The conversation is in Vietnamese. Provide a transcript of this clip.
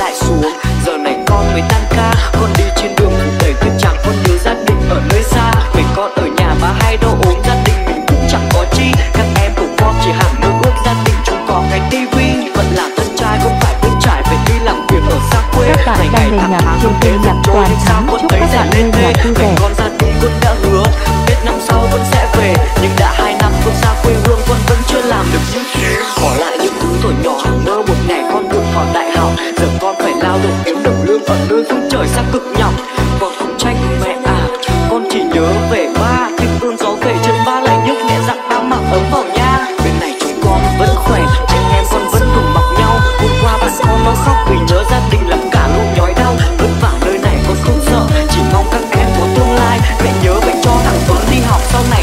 lại xuống. Giờ này con mới tan ca con đi trên đường phụ đầy cứ chẳng con nhớ gia đình ở nơi xa. Về con ở nhà bà hay đâu ốm gia đình mình cũng chẳng có chi. Các em của con chỉ hẳn mơ ước gia đình chúng có ngày tivi vẫn là thân trai không phải bước trải về đi làm việc ở xa quê. Các bạn ngày đang ngày tháng tháng trên kênh nhạc toàn thắng chúc các bạn nghe nhạc vui vẻ. Con gia đình con đã hứa tết năm sau con sẽ về. Nhưng đã hai năm con xa quê hương con vẫn chưa làm được những thế bỏ lại những thứ tuổi nhỏ mơ một ngày con được vào đại học. Giờ với phương trời sang cực nhọc. Còn không trách mẹ à Con chỉ nhớ về ba. Nhưng cơn gió về chân ba lại nhức nhẹ dặn ba mặc ấm vào nha Bên này chúng con vẫn khỏe, Anh em con vẫn cùng mặc nhau. Hôm qua bạn con nó khóc